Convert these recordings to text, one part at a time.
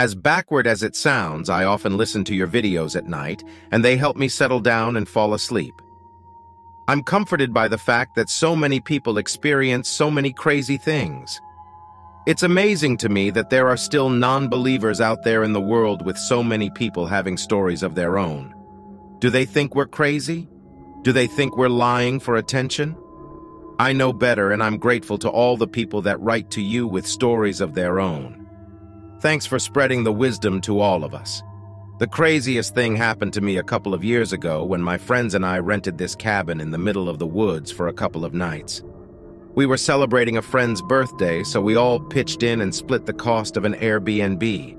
As backward as it sounds, I often listen to your videos at night, and they help me settle down and fall asleep. I'm comforted by the fact that so many people experience so many crazy things. It's amazing to me that there are still non-believers out there in the world with so many people having stories of their own. Do they think we're crazy? Do they think we're lying for attention? I know better and I'm grateful to all the people that write to you with stories of their own. Thanks for spreading the wisdom to all of us. The craziest thing happened to me a couple of years ago when my friends and I rented this cabin in the middle of the woods for a couple of nights. We were celebrating a friend's birthday, so we all pitched in and split the cost of an Airbnb.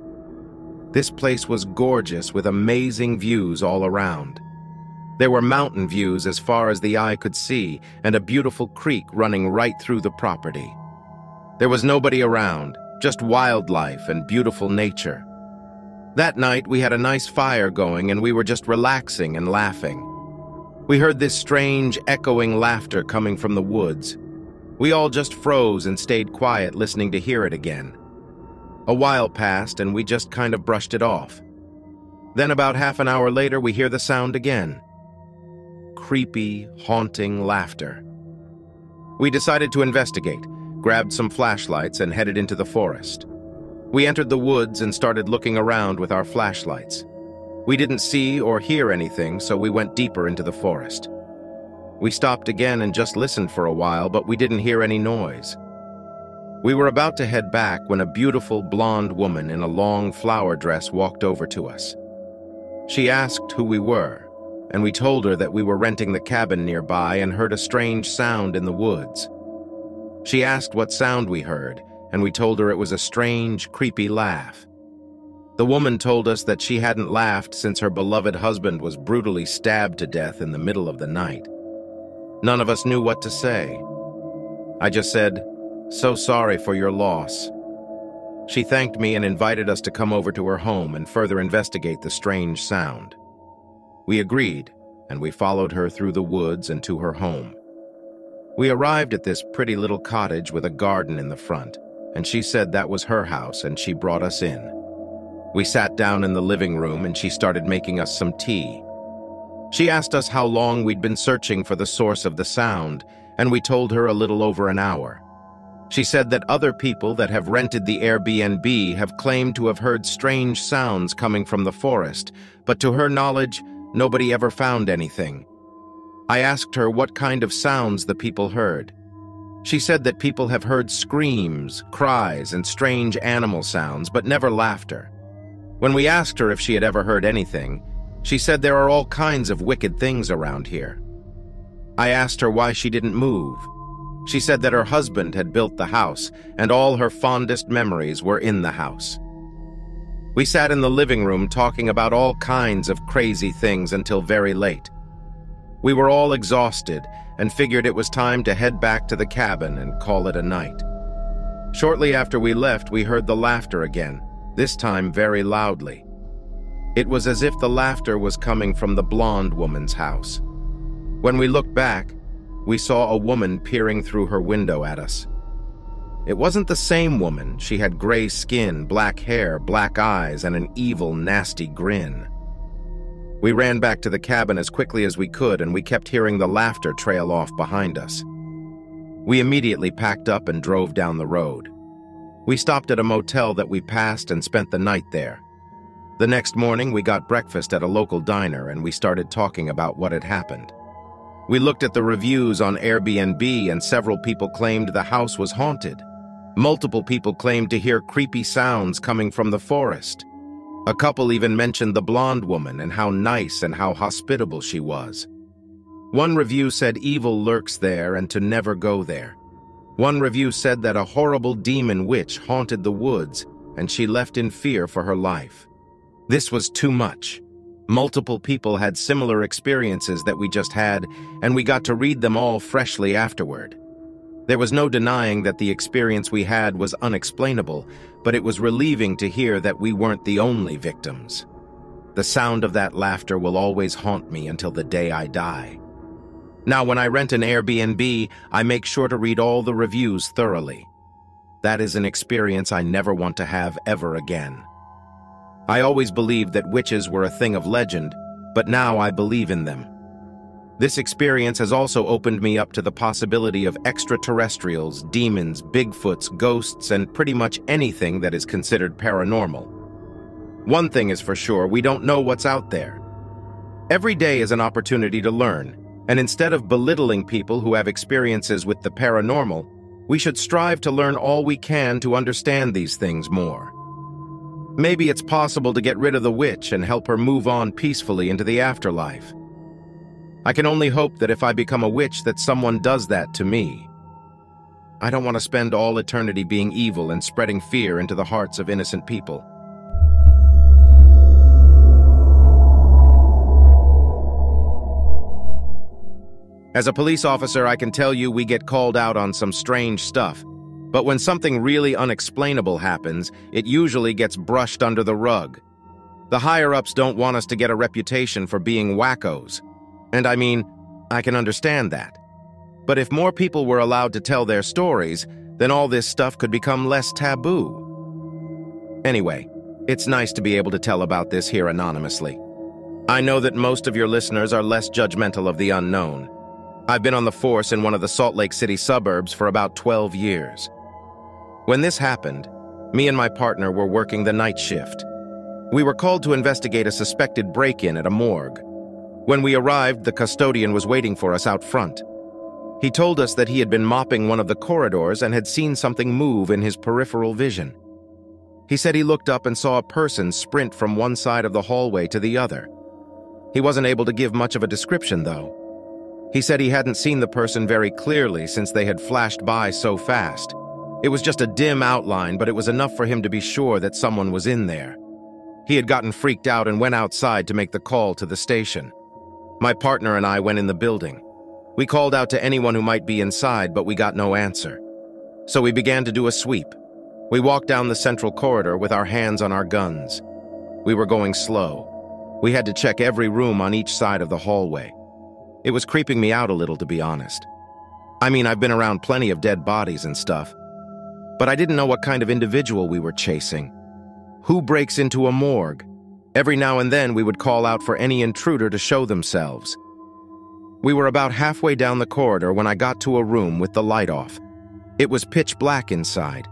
This place was gorgeous with amazing views all around. There were mountain views as far as the eye could see and a beautiful creek running right through the property. There was nobody around, just wildlife and beautiful nature. That night, we had a nice fire going and we were just relaxing and laughing. We heard this strange, echoing laughter coming from the woods. We all just froze and stayed quiet listening to hear it again. A while passed and we just kind of brushed it off. Then about half an hour later, we hear the sound again. Creepy, haunting laughter. We decided to investigate, grabbed some flashlights and headed into the forest. We entered the woods and started looking around with our flashlights. We didn't see or hear anything, so we went deeper into the forest. We stopped again and just listened for a while, but we didn't hear any noise. We were about to head back when a beautiful blonde woman in a long flower dress walked over to us. She asked who we were, and we told her that we were renting the cabin nearby and heard a strange sound in the woods. She asked what sound we heard, and we told her it was a strange, creepy laugh. The woman told us that she hadn't laughed since her beloved husband was brutally stabbed to death in the middle of the night. None of us knew what to say. I just said, so sorry for your loss. She thanked me and invited us to come over to her home and further investigate the strange sound. We agreed, and we followed her through the woods and to her home. We arrived at this pretty little cottage with a garden in the front, and she said that was her house and she brought us in. We sat down in the living room and she started making us some tea. She asked us how long we'd been searching for the source of the sound, and we told her a little over an hour. She said that other people that have rented the Airbnb have claimed to have heard strange sounds coming from the forest, but to her knowledge, nobody ever found anything. I asked her what kind of sounds the people heard. She said that people have heard screams, cries, and strange animal sounds, but never laughter. When we asked her if she had ever heard anything, she said there are all kinds of wicked things around here. I asked her why she didn't move. She said that her husband had built the house, and all her fondest memories were in the house. We sat in the living room talking about all kinds of crazy things until very late. We were all exhausted and figured it was time to head back to the cabin and call it a night. Shortly after we left, we heard the laughter again, this time very loudly. It was as if the laughter was coming from the blonde woman's house. When we looked back, we saw a woman peering through her window at us. It wasn't the same woman. She had gray skin, black hair, black eyes, and an evil, nasty grin. We ran back to the cabin as quickly as we could, and we kept hearing the laughter trail off behind us. We immediately packed up and drove down the road. We stopped at a motel that we passed and spent the night there. The next morning, we got breakfast at a local diner and we started talking about what had happened. We looked at the reviews on Airbnb and several people claimed the house was haunted. Multiple people claimed to hear creepy sounds coming from the forest. A couple even mentioned the blonde woman and how nice and how hospitable she was. One review said evil lurks there and to never go there. One review said that a horrible demon witch haunted the woods and she left in fear for her life. This was too much. Multiple people had similar experiences that we just had, and we got to read them all freshly afterward. There was no denying that the experience we had was unexplainable, but it was relieving to hear that we weren't the only victims. The sound of that laughter will always haunt me until the day I die. Now, when I rent an Airbnb, I make sure to read all the reviews thoroughly. That is an experience I never want to have ever again. I always believed that witches were a thing of legend, but now I believe in them. This experience has also opened me up to the possibility of extraterrestrials, demons, Bigfoots, ghosts, and pretty much anything that is considered paranormal. One thing is for sure, we don't know what's out there. Every day is an opportunity to learn, and instead of belittling people who have experiences with the paranormal, we should strive to learn all we can to understand these things more. Maybe it's possible to get rid of the witch and help her move on peacefully into the afterlife. I can only hope that if I become a witch that someone does that to me. I don't want to spend all eternity being evil and spreading fear into the hearts of innocent people. As a police officer, I can tell you we get called out on some strange stuff. But when something really unexplainable happens, it usually gets brushed under the rug. The higher-ups don't want us to get a reputation for being wackos. And I mean, I can understand that. But if more people were allowed to tell their stories, then all this stuff could become less taboo. Anyway, it's nice to be able to tell about this here anonymously. I know that most of your listeners are less judgmental of the unknown, I've been on the force in one of the Salt Lake City suburbs for about 12 years. When this happened, me and my partner were working the night shift. We were called to investigate a suspected break-in at a morgue. When we arrived, the custodian was waiting for us out front. He told us that he had been mopping one of the corridors and had seen something move in his peripheral vision. He said he looked up and saw a person sprint from one side of the hallway to the other. He wasn't able to give much of a description, though. He said he hadn't seen the person very clearly since they had flashed by so fast. It was just a dim outline, but it was enough for him to be sure that someone was in there. He had gotten freaked out and went outside to make the call to the station. My partner and I went in the building. We called out to anyone who might be inside, but we got no answer. So we began to do a sweep. We walked down the central corridor with our hands on our guns. We were going slow. We had to check every room on each side of the hallway. It was creeping me out a little, to be honest. I mean, I've been around plenty of dead bodies and stuff, but I didn't know what kind of individual we were chasing. Who breaks into a morgue? Every now and then we would call out for any intruder to show themselves. We were about halfway down the corridor when I got to a room with the light off. It was pitch black inside.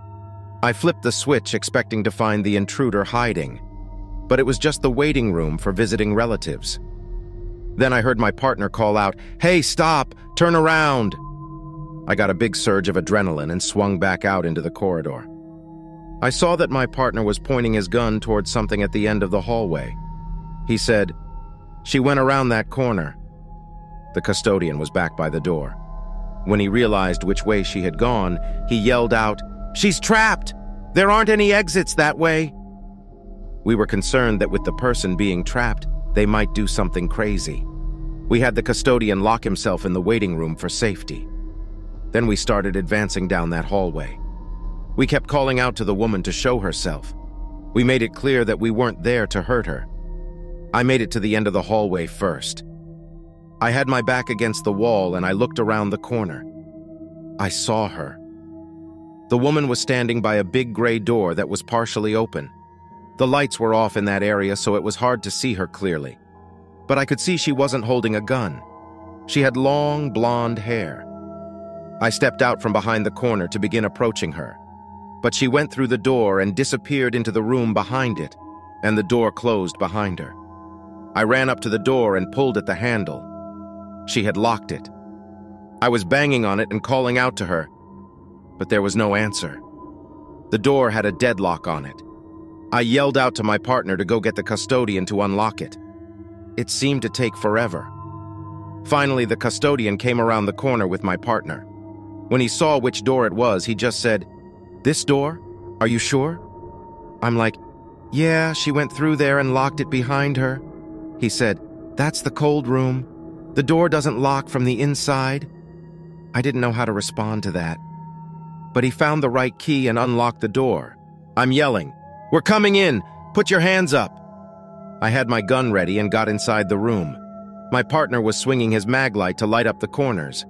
I flipped the switch expecting to find the intruder hiding, but it was just the waiting room for visiting relatives. Then I heard my partner call out, Hey, stop! Turn around! I got a big surge of adrenaline and swung back out into the corridor. I saw that my partner was pointing his gun towards something at the end of the hallway. He said, She went around that corner. The custodian was back by the door. When he realized which way she had gone, he yelled out, She's trapped! There aren't any exits that way! We were concerned that with the person being trapped, they might do something crazy. We had the custodian lock himself in the waiting room for safety. Then we started advancing down that hallway. We kept calling out to the woman to show herself. We made it clear that we weren't there to hurt her. I made it to the end of the hallway first. I had my back against the wall and I looked around the corner. I saw her. The woman was standing by a big gray door that was partially open. The lights were off in that area, so it was hard to see her clearly but I could see she wasn't holding a gun. She had long, blonde hair. I stepped out from behind the corner to begin approaching her, but she went through the door and disappeared into the room behind it, and the door closed behind her. I ran up to the door and pulled at the handle. She had locked it. I was banging on it and calling out to her, but there was no answer. The door had a deadlock on it. I yelled out to my partner to go get the custodian to unlock it. It seemed to take forever. Finally, the custodian came around the corner with my partner. When he saw which door it was, he just said, This door? Are you sure? I'm like, Yeah, she went through there and locked it behind her. He said, That's the cold room. The door doesn't lock from the inside. I didn't know how to respond to that. But he found the right key and unlocked the door. I'm yelling, We're coming in! Put your hands up! I had my gun ready and got inside the room. My partner was swinging his maglite to light up the corners.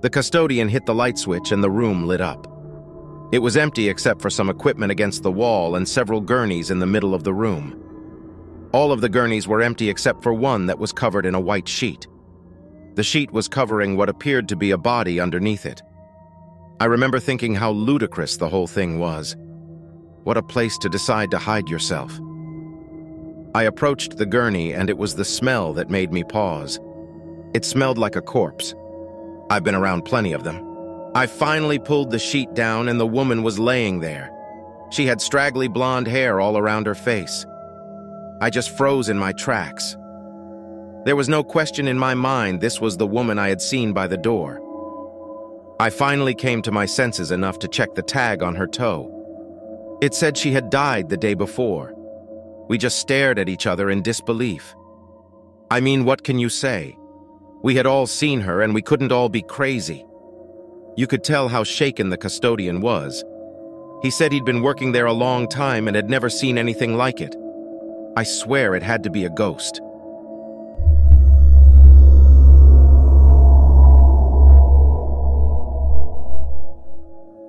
The custodian hit the light switch and the room lit up. It was empty except for some equipment against the wall and several gurneys in the middle of the room. All of the gurneys were empty except for one that was covered in a white sheet. The sheet was covering what appeared to be a body underneath it. I remember thinking how ludicrous the whole thing was. What a place to decide to hide yourself. I approached the gurney and it was the smell that made me pause. It smelled like a corpse. I've been around plenty of them. I finally pulled the sheet down and the woman was laying there. She had straggly blonde hair all around her face. I just froze in my tracks. There was no question in my mind this was the woman I had seen by the door. I finally came to my senses enough to check the tag on her toe. It said she had died the day before. We just stared at each other in disbelief. I mean, what can you say? We had all seen her and we couldn't all be crazy. You could tell how shaken the custodian was. He said he'd been working there a long time and had never seen anything like it. I swear it had to be a ghost.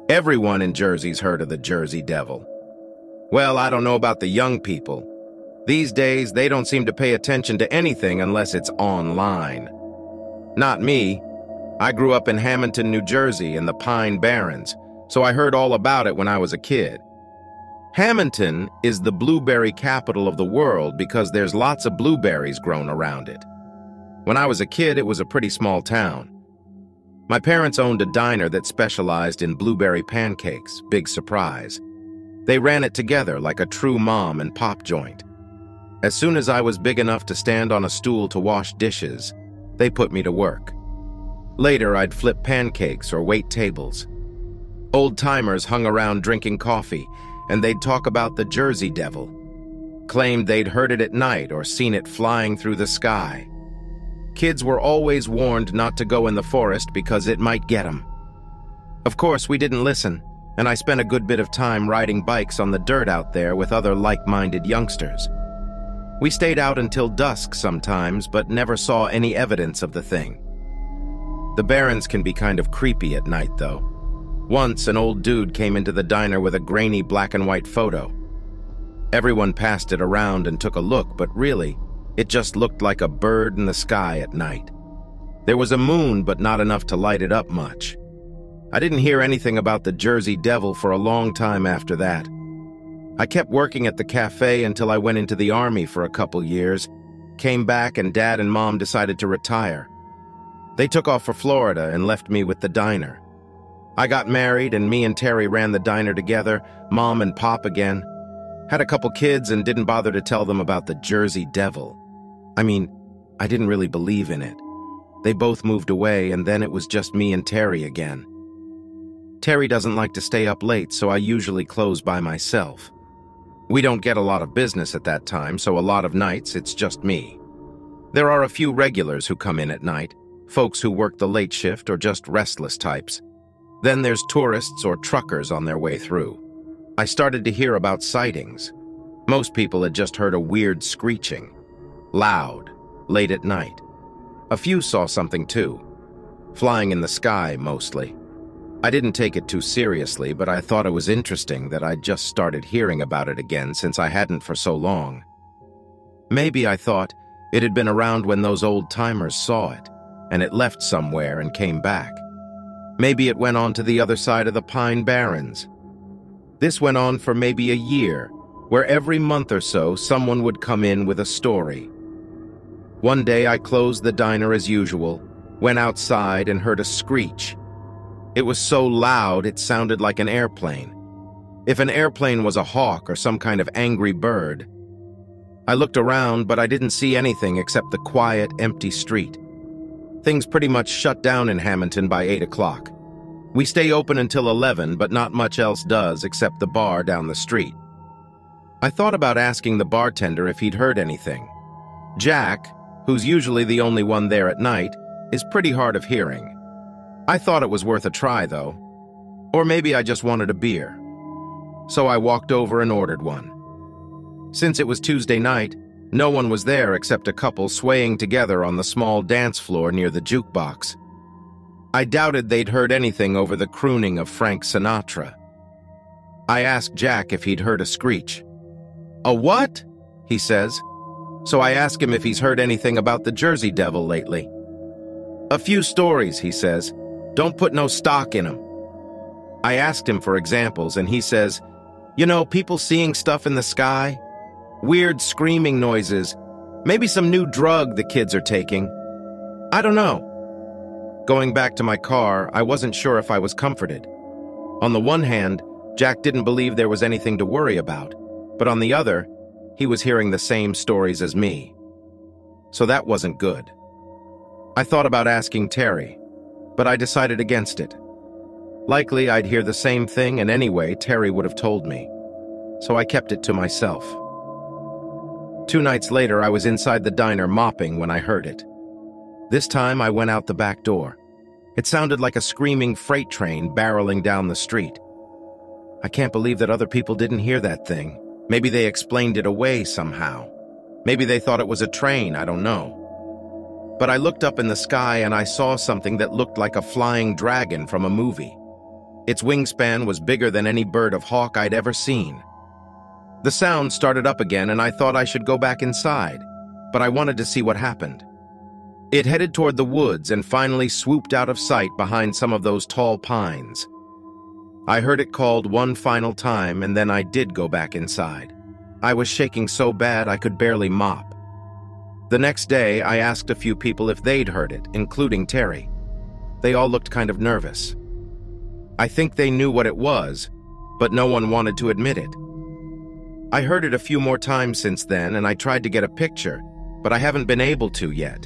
Everyone in Jersey's heard of the Jersey Devil. Well, I don't know about the young people. These days, they don't seem to pay attention to anything unless it's online. Not me. I grew up in Hammonton, New Jersey in the Pine Barrens, so I heard all about it when I was a kid. Hammonton is the blueberry capital of the world because there's lots of blueberries grown around it. When I was a kid, it was a pretty small town. My parents owned a diner that specialized in blueberry pancakes, big surprise. They ran it together like a true mom and pop joint. As soon as I was big enough to stand on a stool to wash dishes, they put me to work. Later, I'd flip pancakes or wait tables. Old timers hung around drinking coffee, and they'd talk about the Jersey Devil. Claimed they'd heard it at night or seen it flying through the sky. Kids were always warned not to go in the forest because it might get them. Of course, we didn't listen, and I spent a good bit of time riding bikes on the dirt out there with other like-minded youngsters. We stayed out until dusk sometimes, but never saw any evidence of the thing. The Barrens can be kind of creepy at night, though. Once, an old dude came into the diner with a grainy black and white photo. Everyone passed it around and took a look, but really, it just looked like a bird in the sky at night. There was a moon, but not enough to light it up much. I didn't hear anything about the Jersey Devil for a long time after that. I kept working at the cafe until I went into the army for a couple years, came back and dad and mom decided to retire. They took off for Florida and left me with the diner. I got married and me and Terry ran the diner together, mom and pop again. Had a couple kids and didn't bother to tell them about the Jersey Devil. I mean, I didn't really believe in it. They both moved away, and then it was just me and Terry again. Terry doesn't like to stay up late, so I usually close by myself. We don't get a lot of business at that time, so a lot of nights it's just me. There are a few regulars who come in at night, folks who work the late shift or just restless types. Then there's tourists or truckers on their way through. I started to hear about sightings. Most people had just heard a weird screeching loud, late at night. A few saw something too, flying in the sky mostly. I didn't take it too seriously, but I thought it was interesting that I'd just started hearing about it again since I hadn't for so long. Maybe I thought it had been around when those old-timers saw it, and it left somewhere and came back. Maybe it went on to the other side of the Pine Barrens. This went on for maybe a year, where every month or so someone would come in with a story, one day I closed the diner as usual, went outside and heard a screech. It was so loud it sounded like an airplane. If an airplane was a hawk or some kind of angry bird. I looked around, but I didn't see anything except the quiet, empty street. Things pretty much shut down in Hammonton by 8 o'clock. We stay open until 11, but not much else does except the bar down the street. I thought about asking the bartender if he'd heard anything. Jack, who's usually the only one there at night, is pretty hard of hearing. I thought it was worth a try, though. Or maybe I just wanted a beer. So I walked over and ordered one. Since it was Tuesday night, no one was there except a couple swaying together on the small dance floor near the jukebox. I doubted they'd heard anything over the crooning of Frank Sinatra. I asked Jack if he'd heard a screech. A what? he says. So I ask him if he's heard anything about the Jersey Devil lately. A few stories, he says. Don't put no stock in them. I asked him for examples, and he says, you know, people seeing stuff in the sky, weird screaming noises, maybe some new drug the kids are taking. I don't know. Going back to my car, I wasn't sure if I was comforted. On the one hand, Jack didn't believe there was anything to worry about, but on the other, he was hearing the same stories as me. So that wasn't good. I thought about asking Terry, but I decided against it. Likely I'd hear the same thing, and anyway, Terry would have told me. So I kept it to myself. Two nights later, I was inside the diner mopping when I heard it. This time, I went out the back door. It sounded like a screaming freight train barreling down the street. I can't believe that other people didn't hear that thing. Maybe they explained it away somehow. Maybe they thought it was a train, I don't know. But I looked up in the sky and I saw something that looked like a flying dragon from a movie. Its wingspan was bigger than any bird of hawk I'd ever seen. The sound started up again and I thought I should go back inside, but I wanted to see what happened. It headed toward the woods and finally swooped out of sight behind some of those tall pines. I heard it called one final time and then I did go back inside. I was shaking so bad I could barely mop. The next day, I asked a few people if they'd heard it, including Terry. They all looked kind of nervous. I think they knew what it was, but no one wanted to admit it. I heard it a few more times since then, and I tried to get a picture, but I haven't been able to yet.